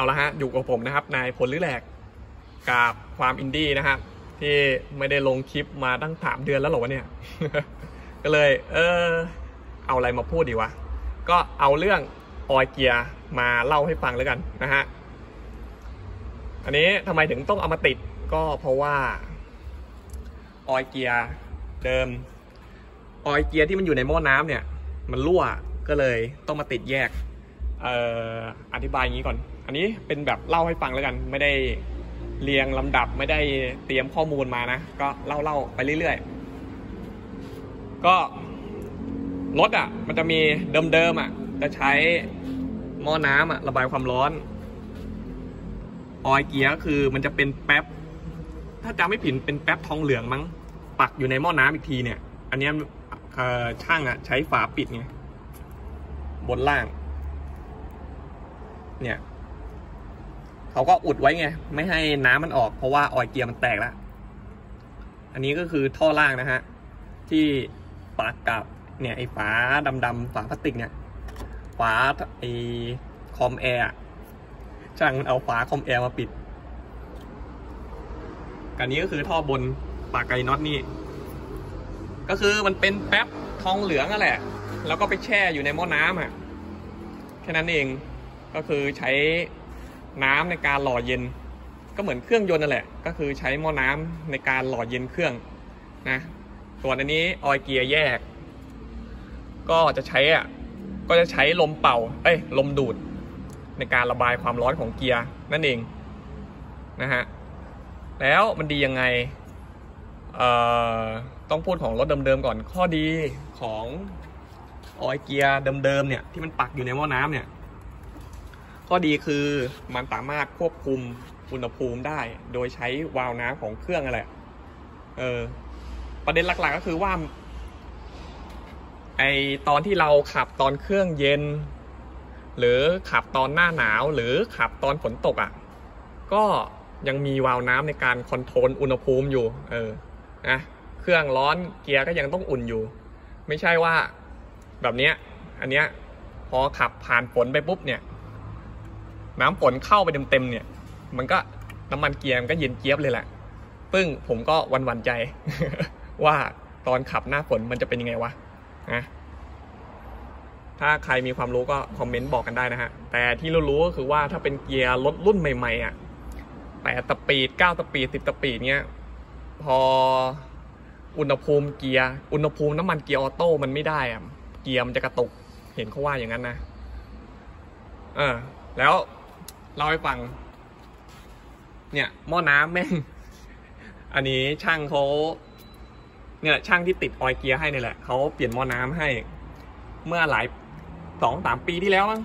เอาละฮะ อยู่กับผมนะครับ นายพลลือแหลกกับความอินดี้นะครับ ที่ไม่ได้ลงคลิปมาตั้งสามเดือนแล้วหรอวะเนี่ย ก็เลย เออ เอาอะไรมาพูดดีวะ ก็เอาเรื่องออยเกียร์มาเล่าให้ฟังแล้วกันนะฮะ อันนี้ทำไมถึงต้องเอามาติดก็เพราะว่าออยเกียร์เดิม ออยเกียร์ที่มันอยู่ในหม้อน้ำเนี่ย มันรั่วก็เลยต้องมาติดแยก อธิบายอย่างนี้ก่อน อันนี้เป็นแบบเล่าให้ฟังแล้วกัน ไม่ได้เรียงลำดับไม่ได้เตรียมข้อมูลมานะ ก็เล่าเล่าไปเรื่อยๆ ก็รถอะ มันจะมีเดิมๆอะ จะใช้หม้อน้ำอะระบายความร้อน ออยเกียร์คือมันจะเป็นแป๊บ ถ้าจำไม่ผิดเป็นแป๊บทองเหลืองมั้ง ปักอยู่ในหม้อน้ำอีกทีเนี่ย อันนี้ช่างอะ ใช้ฝาปิดไงบนล่าง เนี่ยเขาก็อุดไว้ไง ไม่ให้น้ำมันออก เพราะว่าออยเกียร์มันแตกแล้ว อันนี้ก็คือท่อล่างนะฮะ ที่ปักกับเนี่ยไอ้ฝาดำๆฝาพลาสติกเนี่ยฝาไอ้คอมแอร์ช่างเอาฝาคอมแอร์มาปิดกันนี้ก็คือท่อบนปากไก่น็อตนี่ ก็คือมันเป็นแป๊บทองเหลืองนั่นแหละ แล้วก็ไปแช่อยู่ในหม้อน้ำอะแค่นั้นเอง ก็คือใช้น้ำในการหล่อเย็น ก็เหมือนเครื่องยนต์นั่นแหละ ก็คือใช้หม้อน้ำในการหล่อเย็นเครื่องนะส่วนอันนี้ออยเกียร์แยก ก็จะใช้อะก็จะใช้ลมเป่า เอ้ยลมดูด ในการระบายความร้อนของเกียร์นั่นเองนะฮะแล้วมันดียังไงเอ่อต้องพูดของรถเดิมๆก่อนข้อดีของออยเกียร์เดิมๆเนี่ยที่มันปักอยู่ในหม้อน้ำเนี่ย ข้อดีคือมันสามารถควบคุมอุณหภูมิได้ โดยใช้วาล์วน้ำของเครื่องนั่นแหละเออ ประเด็นหลักๆก็คือว่า ไอตอนที่เราขับตอนเครื่องเย็น หรือขับตอนหน้าหนาว หรือขับตอนฝนตกอะ่ะ ก็ยังมีวาล์วน้ำในการคอนโทรลอุณหภูมิอยู่ เออ นะ เครื่องร้อนเกียร์ก็ยังต้องอุ่นอยู่ ไม่ใช่ว่าแบบเนี้ย อันเนี้ยพอขับผ่านฝนไปปุ๊บเนี่ย น้ำฝนเข้าไปเต็มๆเนี่ย มันก็น้ำมันเกียร์มันก็เย็นเจี๊ยบเลยแหละปึ้งผมก็วันวันๆใจ ว่าตอนขับหน้าฝนมันจะเป็นยังไงวะนะถ้าใครมีความรู้ก็คอมเมนต์บอกกันได้นะฮะ แต่ที่รู้ๆก็คือว่าถ้าเป็นเกียร์รถรุ่นใหม่ๆอะแปด speed เก้า speed สิบ speed เนี้ย พออุณหภูมิเกียร์ อุณหภูมิน้ำมันเกียร์ออโต้มันไม่ได้อะ เกียร์มันจะกระตุก เห็นเขาว่าอย่างนั้นนะ เออ แล้ว เล่าให้ฟัง เนี่ยหม้อน้ำแม่ง อันนี้ช่างเขาเนี่ยช่างที่ติดออยเกียร์ให้เนี่ยแหละเขาเปลี่ยนหม้อน้ำให้ เมื่อหลายสองสามปีที่แล้วมั้ง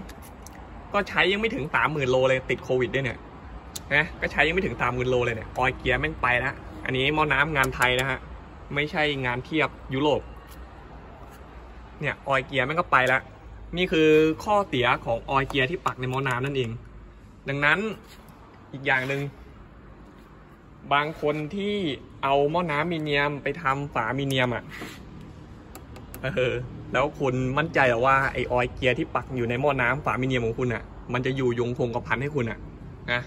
ก็ใช้ยังไม่ถึงสามหมื่นโลเลยติดโควิดด้วยเนี่ยนะก็ใช้ยังไม่ถึงสามหมื่นโลเลยเนี่ยออยเกียร์แม่งไปล้วอันนี้หม้อน้ำงานไทยนะฮะไม่ใช่งานเทียบยุโรปเนี่ยออยเกียร์แม่งก็ไปล้วนี่คือข้อเสียของออยเกียร์ที่ปักในหม้อน้ำนั่นเอง ดังนั้นอีกอย่างหนึ่งบางคนที่เอาหม้อน้ำมีเนียมไปทำฝามีเนียมอะเออแล้วคุณมั่นใจหรอว่าไอออยเกียร์ที่ปักอยู่ในหม้อน้ำฝามีเนียมของคุณอะ มันจะอยู่ยงคงกระพันให้คุณอะนะ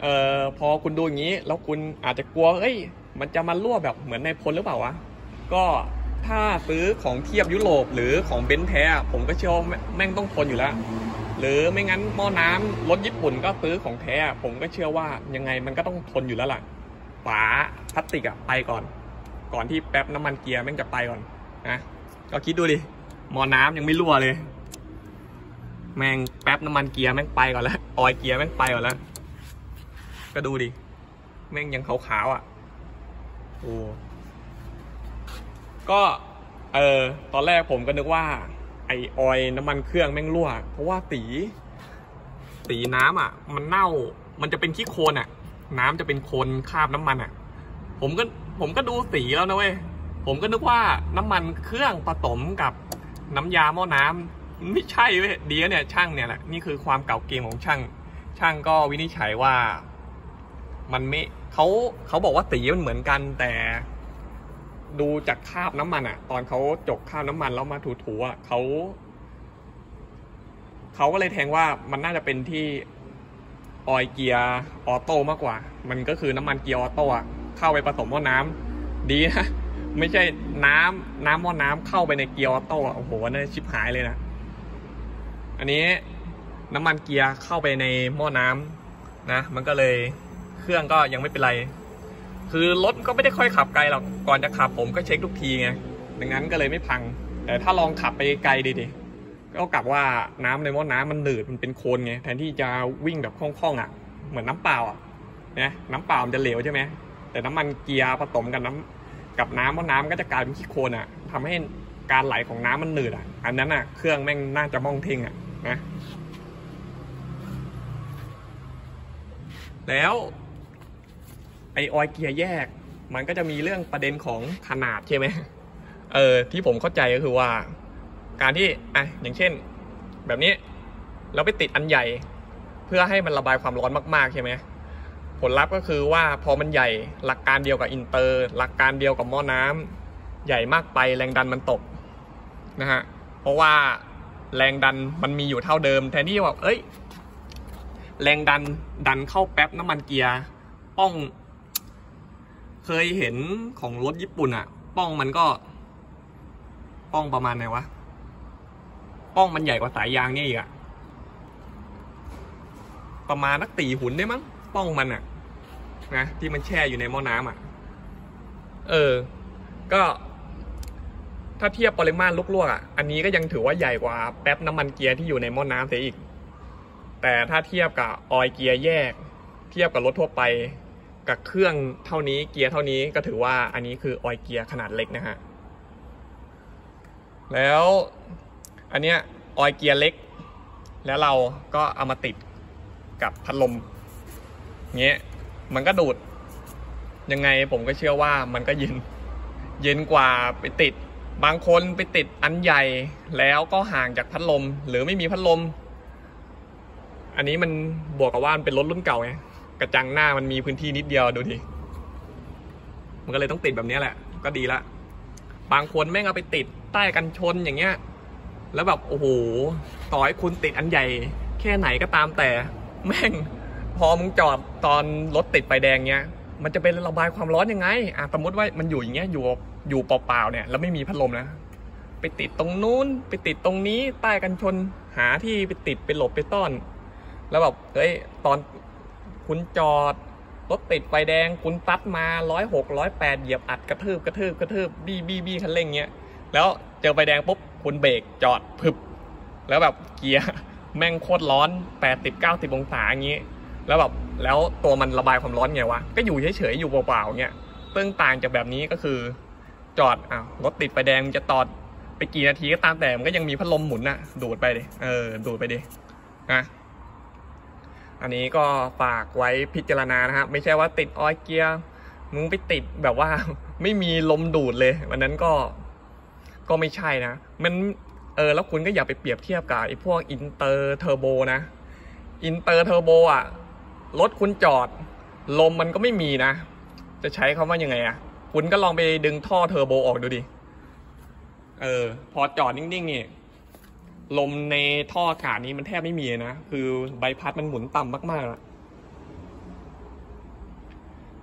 เอ่อพอคุณดูอย่างนี้ แล้วคุณอาจจะกลัวเอ้ย มันจะมารั่วแบบเหมือนในพลหรือเปล่าวะก็ถ้าซื้อของเทียบยุโรปหรือของเบนซ์แท้ผมก็เชื่อว่าแม่งต้องทนอยู่แล้ว หรือไม่งั้นหม้อน้ำรถญี่ปุ่นก็ซื้อของแท้ ผมก็เชื่อว่ายังไงมันก็ต้องทนอยู่แล้วล่ะฝาพลาสติกอะไปก่อน ก่อนที่แป๊บน้ำมันเกียร์แม่งจะไปก่อนนะก็คิดดูดิหม้อน้ำยังไม่รั่วเลย แม่งแป๊บน้ำมันเกียร์แม่งไปก่อนแล้วออยเกียร์แม่งไปก่อนแล้ว ก็ดูดิแม่งยังขาวๆอะโอ้ก็เออตอนแรกผมก็นึกว่า ไอออยน้ำมันเครื่องแม่งรั่ว เพราะว่าสีสีน้ำอะ มันเน่ามันจะเป็นขี้โคลนอะ น้ำจะเป็นโคลนคราบน้ำมันอะ ผมก็ผมก็ดูสีแล้วนะเว้ยผมก็นึกว่าน้ำมันเครื่องผสมกับน้ำยาหม้อน้ำไม่ใช่เว้ยดีเนี่ยช่างเนี่ยแหละนี่คือความเก่าเกมของช่าง ช่างก็วินิจฉัยว่า มันไม่เขาเขาบอกว่าสีมันเหมือนกันแต่ ดูจากคราบน้ำมันอะ ตอนเขาจกคราบน้ำมันแล้วมาถูๆอะเขาเขาก็เลยแทงว่ามันน่าจะเป็นที่ออยเกียร์ออโต้มากกว่า มันก็คือน้ำมันเกียร์ออโต้อะเข้าไปผสมหม้อน้ำดีนะไม่ใช่น้ำน้ำหม้อน้ำเข้าไปในเกียร์ออโต้โอ้โหนั่นชิบหายเลยนะ อันนี้น้ำมันเกียร์เข้าไปในหม้อน้ำนะ มันก็เลยเครื่องก็ยังไม่เป็นไร คือรถก็ไม่ได้ค่อยขับไกลหรอกก่อนจะขับผมก็เช็คทุกทีไงดังนั้นก็เลยไม่พัง แต่ถ้าลองขับไปไกลดิก็กลับว่าน้ำในหม้อน้ำมันหนืดมันเป็นโคลนไงแทนที่จะวิ่งแบบคล่องๆอะ เหมือนน้ำเปล่าอะนะน้ำเปล่ามันจะเหลวใช่ไหมแต่น้ำมันเกียร์ผสมกับน้ำกับน้ำหม้อน้ำก็จะกลายเป็นขี้โคลนอะทำให้การไหลของน้ำมันหนืดอะ อันนั้นอะเครื่องแม่งน่าจะมองเท่งอะนะแล้ว ไอออยเกียร์แยก มันก็จะมีเรื่องประเด็นของขนาดใช่ไหมเออที่ผมเข้าใจก็คือว่า การที่อะอย่างเช่น แบบนี้เราไปติดอันใหญ่ เพื่อให้มันระบายความร้อนมากๆใช่ไหมผลลัพธ์ก็คือว่าพอมันใหญ่หลักการเดียวกับอินเตอร์ หลักการเดียวกับหม้อน้ำใหญ่มากไปแรงดันมันตกนะฮะเพราะว่าแรงดันมันมีอยู่เท่าเดิม แทนที่จะแบบเอ้ย แรงดันดันเข้าแป๊บน้ำมันเกียร์ป้อง เคยเห็นของรถญี่ปุ่นอะป้องมันก็ ป้องประมาณไหนวะ ป้องมันใหญ่กว่าสายยางนี่อีกอะประมาณนักตีหุ่นได้มั้ง ป้องมันอะนะที่มันแช่อยู่ในหม้อน้ำอะเออ ก็ ถ้าเทียบปริมาณลูกลวกอะอันนี้ก็ยังถือว่าใหญ่กว่าแป๊บน้ำมันเกียร์ที่อยู่ในหม้อน้ำเสียอีก แต่ถ้าเทียบกับออยเกียร์แยก เทียบกับรถทั่วไป กับเครื่องเท่านี้เกียร์เท่านี้ก็ถือว่าอันนี้คือออยเกียร์ขนาดเล็กนะฮะ แล้วอันเนี้ยออยเกียร์เล็ก แล้วเราก็เอามาติดกับพัดลมเงี้ยมันก็ดูด ยังไงผมก็เชื่อว่ามันก็เย็น เย็นกว่าไปติด บางคนไปติดอันใหญ่แล้วก็ห่างจากพัดลม หรือไม่มีพัดลม อันนี้มันบวกกับว่ามันเป็นรถรุ่นเก่าไง กระจังหน้ามันมีพื้นที่นิดเดียวดูทีมันก็เลยต้องติดแบบนี้แหละ ก็ดีละ บางคนแม่งเอาไปติดใต้กันชนอย่างเงี้ย แล้วแบบโอ้โหต่อให้คุณติดอันใหญ่ แค่ไหนก็ตามแต่ แม่ง พอมึงจอดตอนรถติดไฟแดงเงี้ย มันจะเป็นระบายความร้อนยังไงอะสมมติว่ามันอยู่อย่างเงี้ยอยู่อยู่เปล่าๆเนี่ย แล้วไม่มีพัดลมนะไปติดตรงนู้นไปติดตรงนี้ใต้กันชนหาที่ไปติดไปหลบไปต้อน แล้วแบบเฮ้ยตอน คุณจอดรถติดไฟแดงคุณตัดมาร้อยหกร้อยแปดเหยียบอัดกระทืบกระทืบกระทืบบี้บี้บี้คันเร่งเงี้ยแล้วเจอไฟแดงปุ๊บคุณเบรกจอดพึบ แล้วแบบเกียร์แม่งโคตรร้อนแปดสิบเก้าสิบองศาอย่างงี้ แล้วแบบแล้วตัวมันระบายความร้อนไงวะ ก็อยู่เฉยๆอยู่เปล่าๆเงี้ยซึ่งต่างจากแบบนี้ก็คือ จอดอ้าวรถติดไฟแดงจะตอดไปกี่นาทีก็ตามแต่มันก็ยังมีพัดลมหมุนน่ะ ดูดไปดิเออดูดไปดิอะ อันนี้ก็ฝากไว้พิจารณานะครับไม่ใช่ว่าติดออยเกียร์มึงไปติดแบบว่า ไม่มีลมดูดเลยวันนั้นก็ก็ไม่ใช่นะ มันเออแล้วคุณก็อย่าไปเปรียบเทียบกับไอ้พวกอินเตอร์เทอร์โบนะอินเตอร์เทอร์โบอะรถคุณจอด ลมมันก็ไม่มีนะ จะใช้คำว่ายังไงอะ คุณก็ลองไปดึงท่อเทอร์โบออกดูดิ เออ พอจอดนิ่งๆนี่ ลมในท่ออากาศนี้มันแทบไม่มีนะ คือใบพัดมันหมุนต่ำมากๆอะ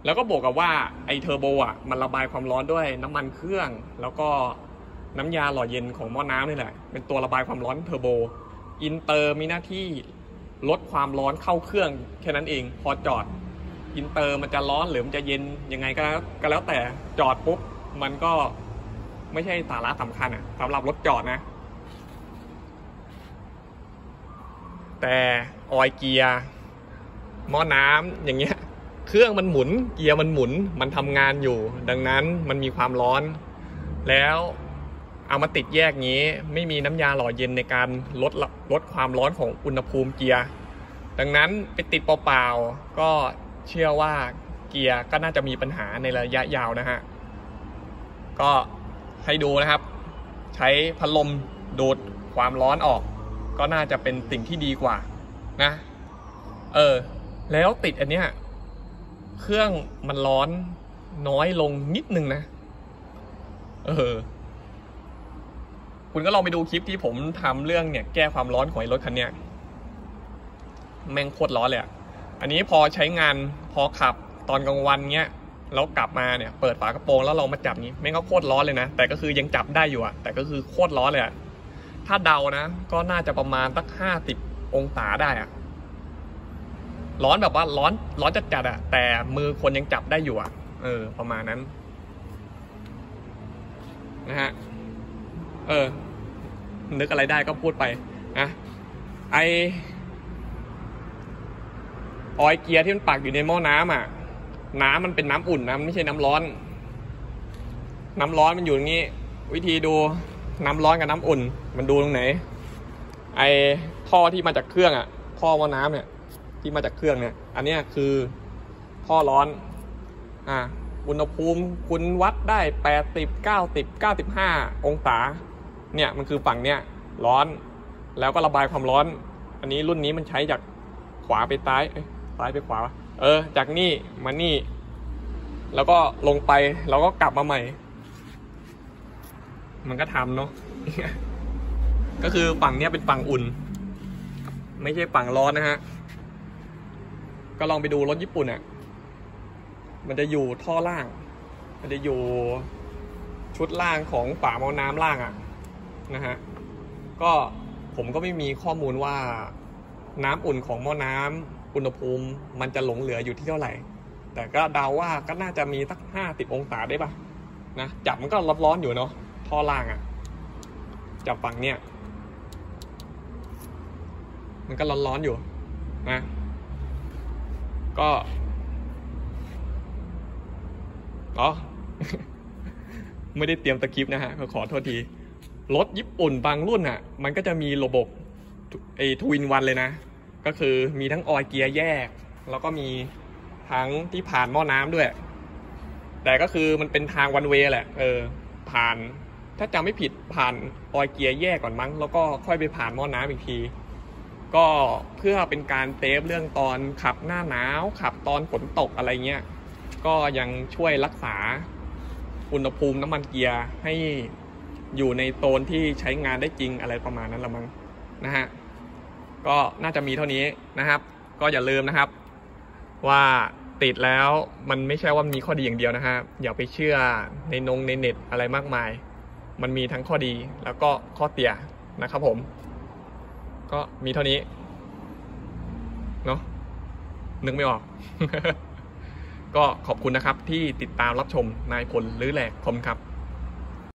แล้วก็บวกกับว่าไอ้เทอร์โบอะมันระบายความร้อนด้วยน้ำมันเครื่อง แล้วก็น้ำยาหล่อเย็นของหม้อน้ำนี่แหละ เป็นตัวระบายความร้อนเทอร์โบอินเตอร์มีหน้าที่ลดความร้อนเข้าเครื่องแค่นั้นเอง พอจอดอินเตอร์มันจะร้อนหรือมันจะเย็นยังไงก็แล้วก็แล้วแต่จอดปุ๊บมันก็ไม่ใช่สาระสำคัญอะสำหรับรถจอดนะ แต่ออยเกียร์หม้อน้ำอย่างเงี้ย เครื่องมันหมุน เกียร์มันหมุน มันทำงานอยู่ ดังนั้นมันมีความร้อน แล้วเอามาติดแยกงี้ ไม่มีน้ำยาหล่อเย็นในการลดลดความร้อนของอุณหภูมิเกียร์ ดังนั้นไปติดเปล่าๆก็เชื่อว่าเกียร์ก็น่าจะมีปัญหาในระยะยาวนะฮะ ก็ให้ดูนะครับ ใช้พัดลมดูดความร้อนออก ก็น่าจะเป็นสิ่งที่ดีกว่านะ เออ แล้วติดอันเนี้ยเครื่องมันร้อนน้อยลงนิดนึงนะ เออ คุณก็ลองไปดูคลิปที่ผมทำเรื่องเนี่ย แก้ความร้อนของไอ้รถคันเนี้ยแม่งโคตรร้อนเลยอะอันนี้พอใช้งานพอขับตอนกลางวันเงี้ยแล้วกลับมาเนี่ยเปิดฝากระโปรงแล้วเรามาจับนี้ไม่งก็โคตรร้อนเลยนะ แต่ก็คือยังจับได้อยู่อะแต่ก็คือโคตรร้อนเลยอะ ถ้าเดานะ ก็น่าจะประมาณสักห้าสิบองศาได้อะร้อนแบบว่าร้อน ร้อนจัดจัดอะแต่มือคนยังจับได้อยู่อะเออ ประมาณนั้น นะฮะ เออ นึกอะไรได้ก็พูดไปนะไอออยเกียร์ที่มันปักอยู่ในหม้อน้ำอะ น้ำมันเป็นน้ำอุ่นนะมันไม่ใช่น้ำร้อน น้ำร้อนมันอยู่อย่างนี้ วิธีดูน้ำร้อนกับน้ำอุ่น มันดูตรงไหน ไอท่อที่มาจากเครื่องอะท่อหม้อน้ำเนี่ย ที่มาจากเครื่องเนี่ย อันเนี้ยคือท่อร้อน อ่าอุณหภูมิคุณวัดได้แปดสิบเก้าสิบเก้าสิบห้าองศา เนี่ยมันคือฝั่งเนี้ยร้อน แล้วก็ระบายความร้อน อันนี้รุ่นนี้มันใช้จากขวาไปซ้ายเอ้ยซ้ายไปขวา เออ จากนี่มานี่ แล้วก็ลงไปแล้วก็กลับมาใหม่ มันก็ทำเนาะ ก็คือฝั่งเนี้ยเป็นฝั่งอุ่น ไม่ใช่ฝั่งร้อนนะฮะ ก็ลองไปดูรถญี่ปุ่นอะ มันจะอยู่ท่อล่าง มันจะอยู่ชุดล่างของฝาหม้อน้ำล่างอะนะฮะ ก็ผมก็ไม่มีข้อมูลว่าน้ำอุ่นของหม้อน้ำอุณหภูมิ มันจะหลงเหลืออยู่ที่เท่าไหร่ แต่ก็เดาว่าก็น่าจะมีสักห้าสิบองศาได้ปะนะจับมันก็ร้อนๆอยู่เนาะท่อล่างอะ่ะจับฝั่งเนี้ย มันก็ร้อนๆอยู่นะก็อ๋อไม่ได้เตรียมตะคริปนะฮะก็ขอโทษที รถญี่ปุ่นบางรุ่นอะ มันก็จะมีระบบไอ้ทวินวันเลยนะ ก็คือมีทั้งออยเกียร์แยก แล้วก็มีทั้งที่ผ่านหม้อน้ำด้วย แต่ก็คือมันเป็นทางวันเวย์แหละ เออ ผ่าน ถ้าจำไม่ผิดผ่านออยเกียร์แยกก่อนมั้ง แล้วก็ค่อยไปผ่านหม้อน้ำอีกที ก็เพื่อเป็นการเซฟเรื่องตอนขับหน้าหนาวขับตอนฝนตกอะไรเงี้ยก็ยังช่วยรักษาอุณหภูมิน้ำมันเกียร์ให้อยู่ในโซนที่ใช้งานได้จริงอะไรประมาณนั้นละมั้งนะฮะก็น่าจะมีเท่านี้นะครับ ก็อย่าลืมนะครับ ว่าติดแล้วมันไม่ใช่ว่ามีข้อดีอย่างเดียวนะฮะอย่าไปเชื่อในนงในเน็ตอะไรมากมาย มันมีทั้งข้อดีแล้วก็ข้อเสียนะครับผม ก็มีเท่านี้ เนาะนึกไม่ออก ก็ขอบคุณนะครับที่ติดตามรับชมนายพลหรือแหลกคมครับ